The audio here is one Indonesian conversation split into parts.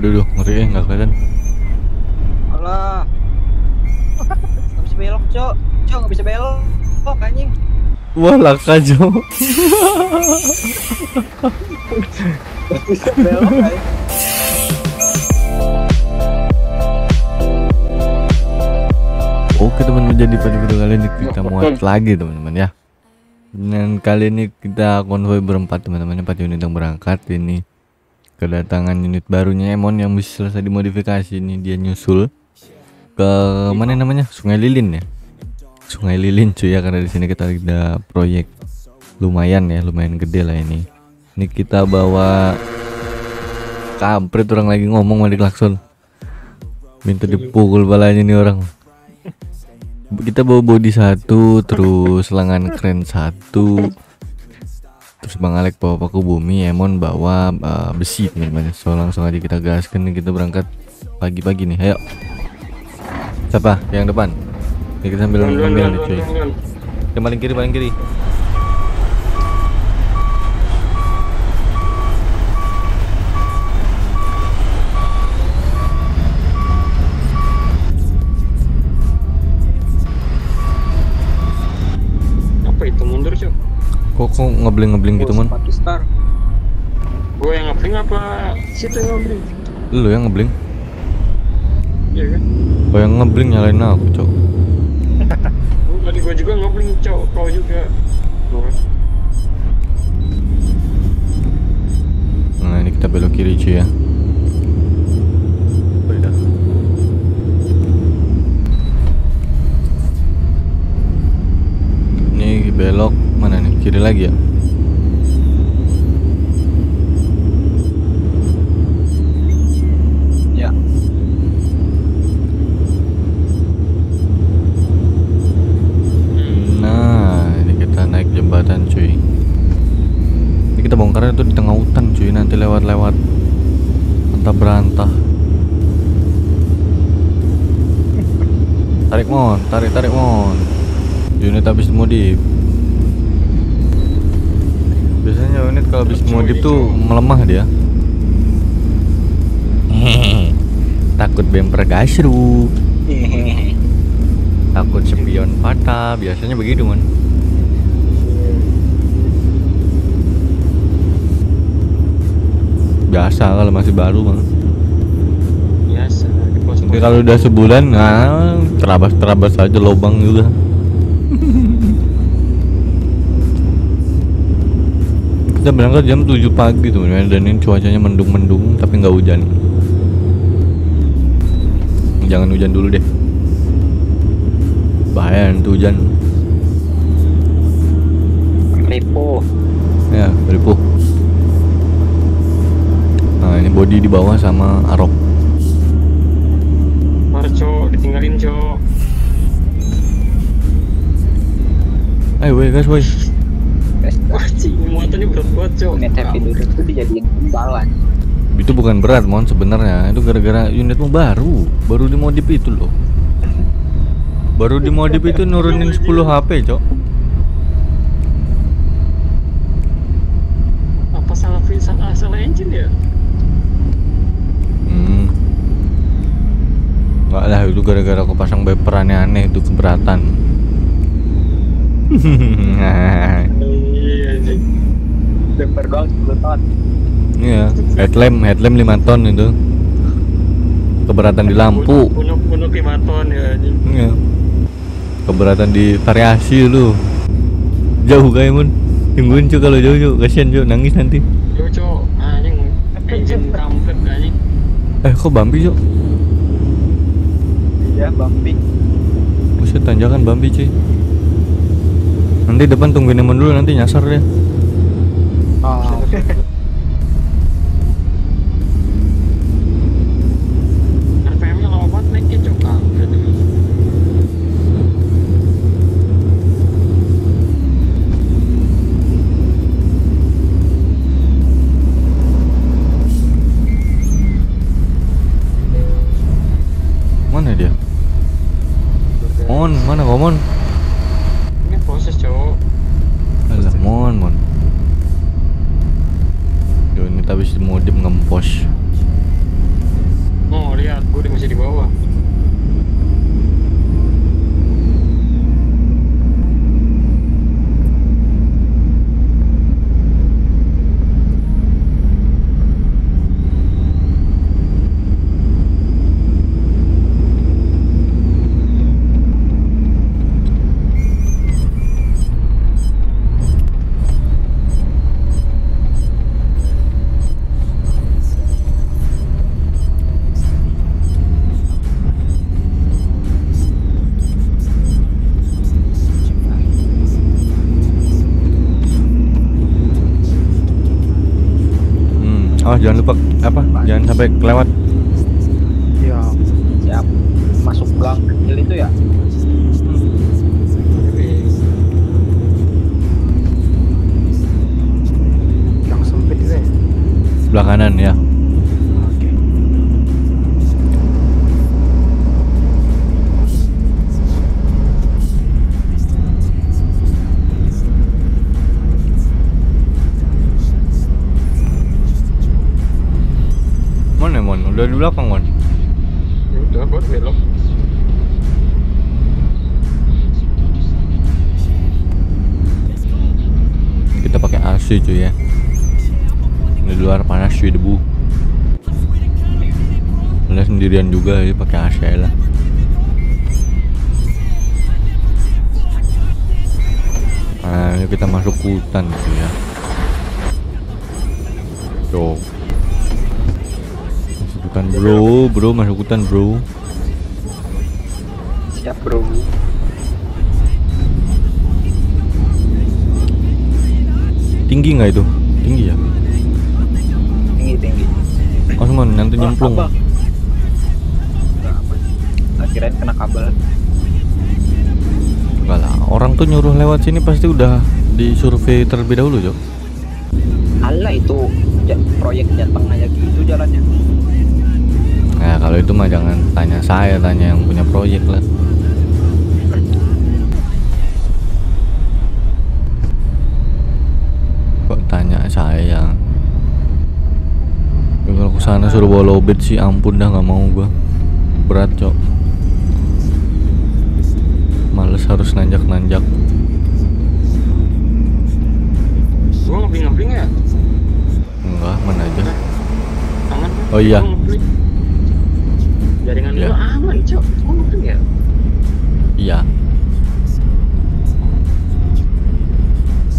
Aduh, duh, ngeri ya, nggak kelihatan. Alah. Nggak bisa belok, Cok. Cok, nggak bisa belok. Oh, anjing. Wah, laka Jo. Bisa belok, anjing. Oke teman-teman, jadi pada video kali ini kita muat lagi teman-teman ya. Dan kali ini kita konvoy berempat teman-teman, empat unit yang berangkat ini kedatangan unit barunya Emon yang bisa selesai dimodifikasi ini. Dia nyusul ke mana namanya? Sungai Lilin ya? Sungai Lilin cuy ya karena di sini kita ada proyek lumayan ya lumayan gede lah ini. Ini kita bawa kampret orang lagi ngomong sama klakson minta dipukul balanya nih orang. Kita bawa body satu terus lengan keren satu terus Bang Alek bawa paku bumi Emon bawa uh, besi teman-teman so langsung aja kita gaskan kita berangkat pagi-pagi nih. Ayo. Siapa? Yang depan? Ya, kita sambil ngambil nih cuy. yang paling kiri paling kiri kok kok ngebling ngebling gitu mon Sepatu star. gue yang ngebling apa situ yang ngebling? Lu yang ngebling? Iya kan? Oh yang ngebling nyalain aku cok. Oh, tadi gue juga ngebling cok. Kau juga. Kan. nah ini kita belok kiri cuy ya. Belok kiri lagi ya Ya. Nah, ini kita naik jembatan cuy. Ini kita bongkarnya tuh di tengah hutan cuy, nanti lewat-lewat antah berantah. Tarik mon, tarik tarik mon. Unit habis modif. Biasanya unit kalau habis modif tuh melemah dia. Takut bemper gasru. Takut spion patah, biasanya begitu man. Biasa kalau masih baru bang. biasa di kalau udah sebulan, nah terabas terabas aja lubang juga. Kita berangkat jam 7 pagi tuh dan ini cuacanya mendung-mendung tapi nggak hujan. Jangan hujan dulu deh. Bahaya nanti hujan. Repo. Ya, ripuh. Nah, ini body di bawah sama arok. Mar cok ditinggalin cok Ayo, guys, wah muatannya berat banget cok Unit heavy dulu itu dijadiin timbalan. Itu bukan berat, mon sebenarnya. Itu gara-gara unitmu baru, baru dimodif itu loh. Baru dimodif itu nurunin 10 HP, Cok. apa salah salah salah engine ya Hmm. Enggak lah, itu gara-gara aku pasang bumper aneh-aneh itu keberatan. Bumper doang 10 ton. Iya, headlamp, headlamp 5 ton itu. Keberatan di lampu. punya punya kimaton ya anjing Iya. Keberatan di variasi lu. Jauh kayak mun. Tungguin cuy kalau jauh cuy, kasihan cuy nangis nanti. yo cok anjing engine kampret anjing Eh, kok Bambi cuy? Iya, bumpy. Buset tanjakan Bambi cuy. Nanti depan tungguin Emon dulu nanti nyasar dia. Mana dia? Mon, mana kau jangan sampai kelewat Iya. Siap. Masuk gang kecil itu ya. Yang sempit itu ya. sebelah kanan ya sendirian juga jadi pakai AC lah. Nah ini kita masuk hutan cuy ya. Tuh masuk hutan bro bro masuk hutan bro. Siap bro. tinggi nggak itu? Tinggi ya? Tinggi tinggi. oh Mon nanti nyemplung. Apa? Kirain kena kabel. Enggak lah, orang tuh nyuruh lewat sini pasti udah disurvei terlebih dahulu, Jo. Alah itu proyek jateng aja gitu jalannya. Nah, kalau itu mah jangan tanya saya, tanya yang punya proyek lah. Kok tanya saya? Ya, kalau ke sana suruh bawa lobet sih, ampun dah nggak mau gua. Berat, Cok. Harus nanjak-nanjak. Gue ngebling-ngebling ya? Enggak, mana aja. Aman kan? Oh, iya. Jaringan Iya. lu aman, cok. Gue ngebling ya? Iya.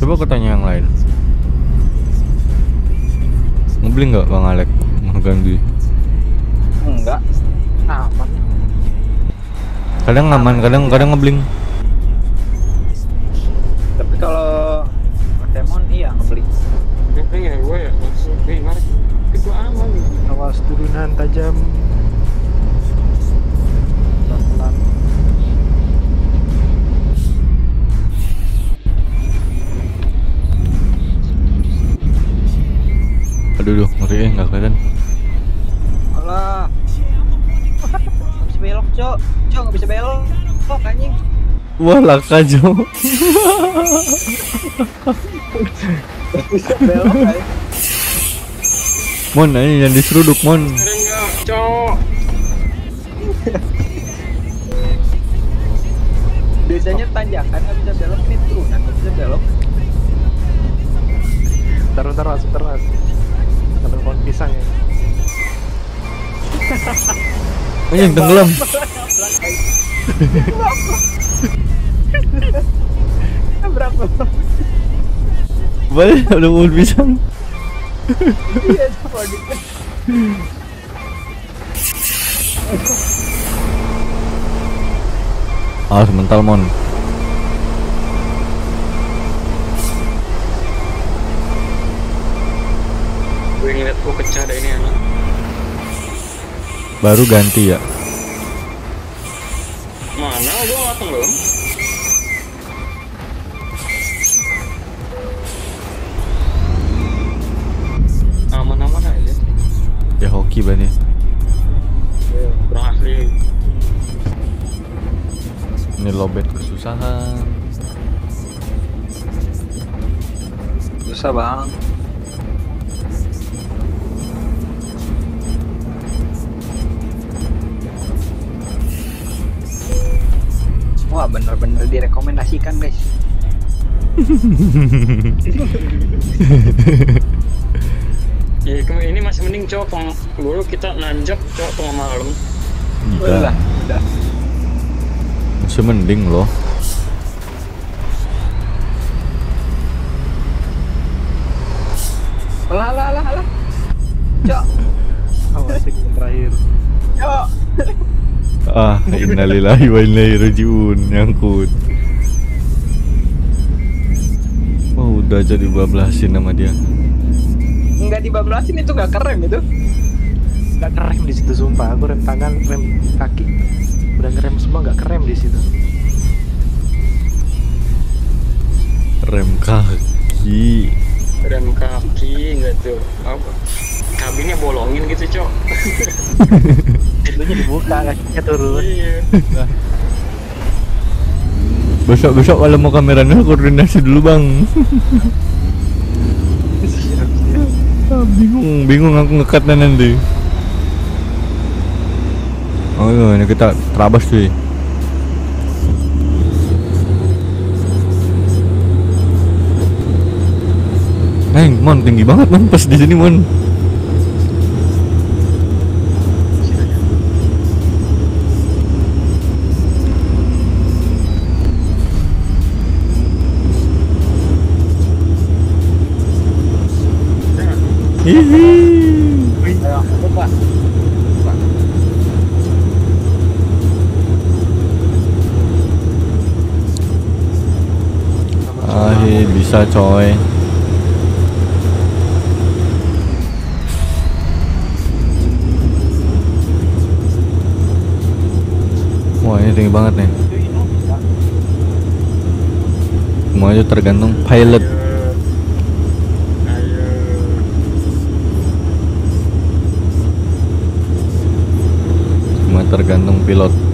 Coba aku tanya yang lain. Ngebling nggak Bang Alek? Bang Gandhi. Enggak. Aman. Kadang aman, kadang kadang ngebling. Wah, laka Jo. Mon, ini yang diseruduk Mon. Biasanya tanjakan nggak bisa belok, ini turunan nggak bisa belok. Ntar ntar mas, ntar mas. Ada pohon pisang ya. Oh, yang tenggelam. Berapa? Balik, ada pohon pisang. Iya, coba Ah, semental Mon. Gue ngeliat gue pecah dah ini anak. Baru ganti ya. Mana? Gue mateng belum? wah bener-bener direkomendasikan guys. Ya ini masih mending cowok peng dulu kita nanjak cowok tengah iya. udah udah. Masih mending loh. Alah alah alah alah. Cok, Awas yang terakhir. cok. Ah, innalillahi wa inna ilaihi rajiun nyangkut. Oh, udah jadi bablasin sama dia. Enggak dibablasin itu enggak keren itu. Gak ngerem di situ sumpah. Aku rem tangan, rem kaki. Udah ngerem semua gak kerem di situ. Rem kaki. Rem kaki nggak tuh apa? Kabinnya bolongin gitu cowok. Pintunya dibuka, kakinya turun. Iya. Besok-besok kalau mau kameranya koordinasi dulu, Bang. Ah, bingung, bingung aku ngekatnya nanti. Oh iya, ini kita terabas cuy. Neng, mon tinggi banget mon pas di sini mon. Hihi. Ayo, bisa coy. Ini tinggi banget nih. Semuanya tergantung pilot. Semua tergantung pilot.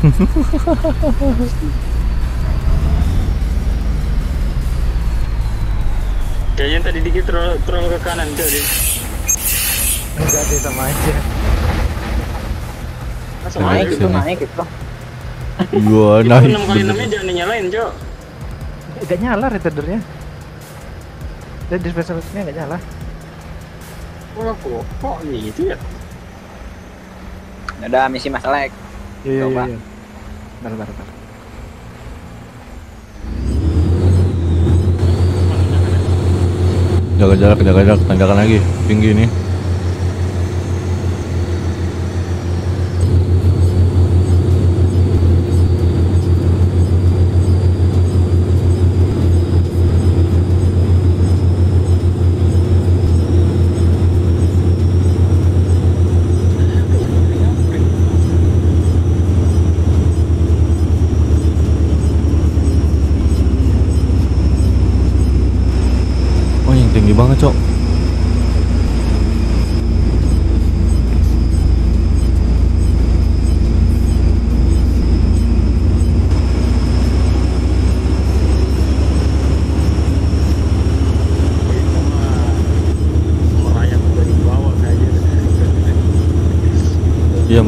Kayaknya tadi dikit terlalu, ke kanan jadi. Enggak deh sama aja. Masa Naik itu naik itu. Gua naik. enam kali enamnya jangan dinyalain cok. Enggak nyala retardernya. Dan dispensernya enggak nyala. Wah kok kok gitu ya? Udah misi Mas Salek. Iya, iya, Coba. iya. Bentar, bentar, bentar. Jaga jarak, jaga jarak, tanjakan lagi. Tinggi nih.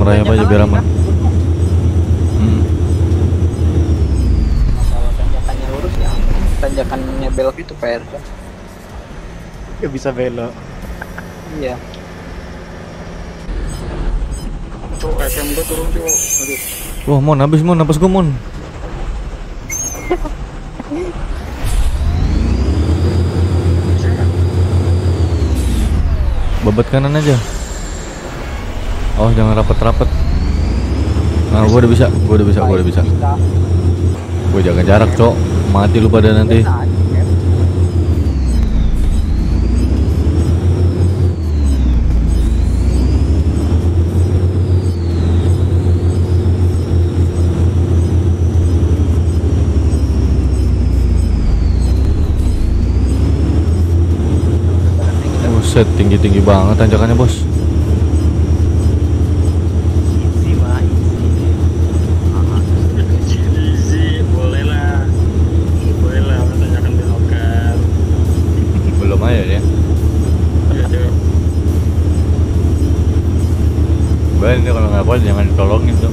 Merayap aja biar aman. Hmm. Kalau tanjakannya lurus ya. Tanjakannya belok itu PR. Nggak bisa belok. Iya. Cok FM gua turun cok. Aduh. Wah mon habis mon, napas gua mon. Babat kanan aja. Oh jangan rapet-rapet. Nah gue udah bisa, gue udah bisa, gue udah bisa. Gue jaga jarak cok, mati lu pada nanti. Set tinggi-tinggi banget tanjakannya bos Ini kalau nggak boleh jangan ditolongin tuh.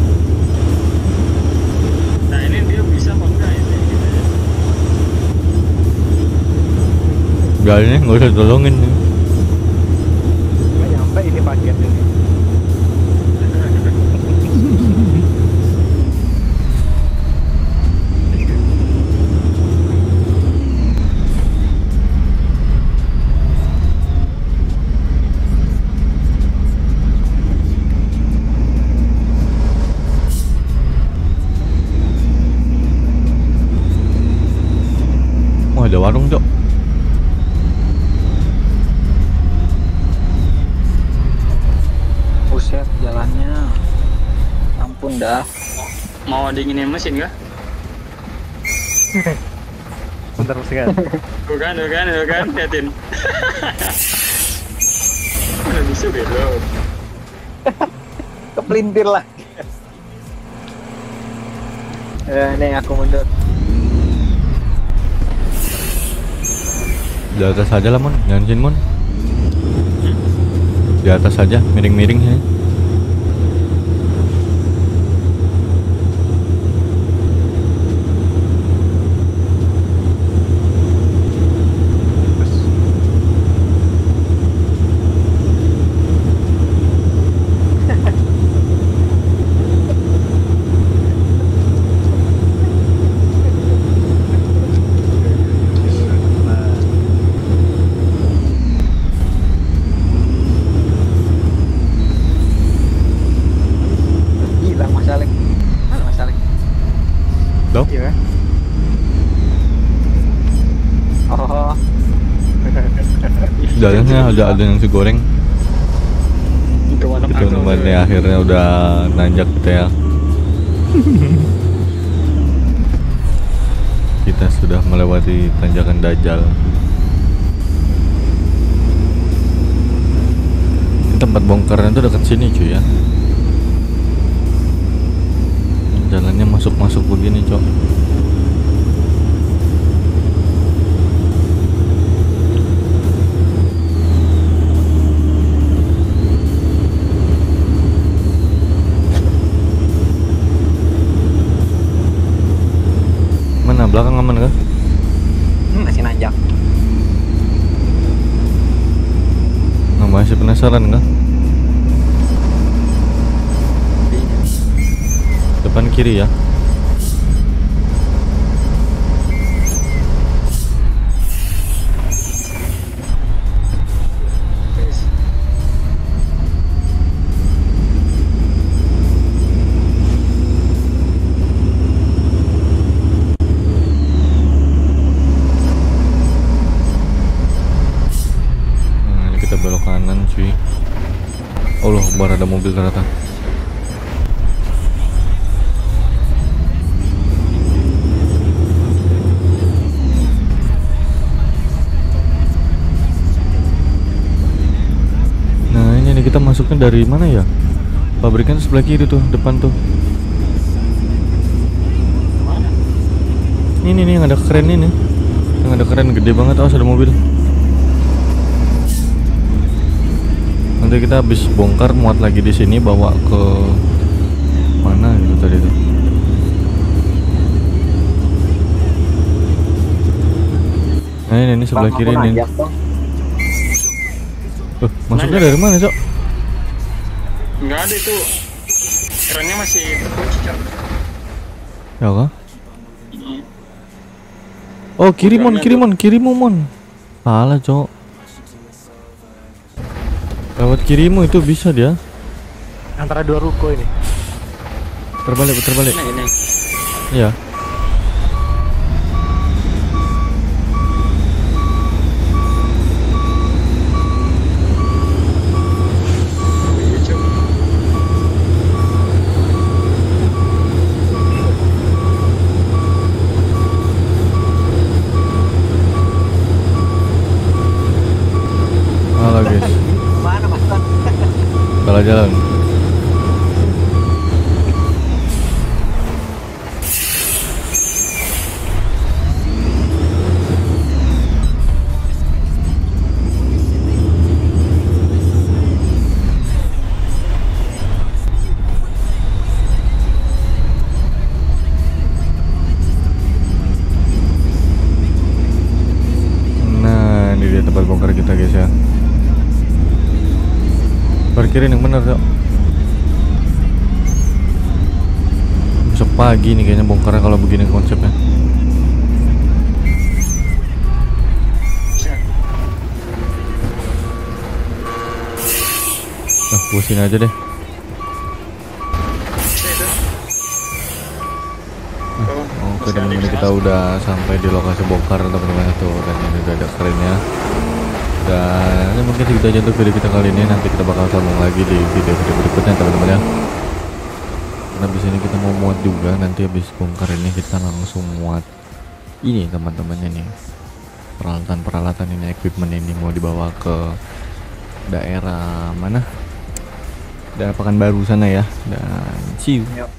Nah, ini dia bisa apa enggak ini? Gak ini nggak usah tolongin nih. Nggak nyampe ini paket ini. Wah, ada warung, Cok. Buset jalannya. Ampun dah. Mau dinginin mesin kah? Bentar masih kan. Tuh kan, tuh kan, tuh kan, liatin. Udah bisa belok. Kepelintir lah. Eh, nih aku mundur. Di atas saja lah, Mon. Jangan Mon. Di atas saja, miring-miring sini. Hilang Mas Alek. Mana Mas Alek? Loh? Iya kan? Oh, Ada ada nasi goreng. Itu warna Itu aku. teman ya akhirnya udah nanjak kita ya. kita sudah melewati tanjakan Dajjal. Ini tempat bongkarnya itu dekat sini cuy ya. Jalannya masuk-masuk begini cok. Mana belakang aman kah? hmm, masih nanjak. Nah, masih penasaran kah? Depan kiri ya. Nah, ini kita belok kanan cuy. Allah, Akbar ada mobil ternyata. Nah, ini nih kita masuknya dari mana ya? Pabriknya tuh sebelah kiri tuh, depan tuh. Ini nih yang ada keren ini. Yang ada keren gede banget, awas ada mobil. Nanti kita habis bongkar muat lagi di sini bawa ke mana gitu tadi tuh. Nah ini, ini sebelah kiri ini. Tuh, masuknya dari mana, Cok? Enggak ada itu. Kerannya masih terkunci, Cok. Ya kah? Oh, kiri mon, kiri mon, kiri mon, mon. Salah, Cok. Lewat kirimu itu bisa dia. Antara dua ruko ini. Terbalik, terbalik. Ini. Iya, Cok. Ah, lagi. Salah jalan Pagi nih kayaknya bongkarnya kalau begini konsepnya. Nah, gua sini aja deh. Oke teman-teman kita udah sampai di lokasi bongkar teman-teman tuh dan ini udah ada kerennya dan ya mungkin segitu aja untuk video kita kali ini nanti kita bakal sambung lagi di video-video berikutnya teman-teman ya karena ini kita mau muat juga nanti habis bongkar ini kita langsung muat ini teman-temannya nih peralatan-peralatan ini equipment ini mau dibawa ke daerah mana? Daerah Pekanbaru sana ya. Dan see you. Yuk.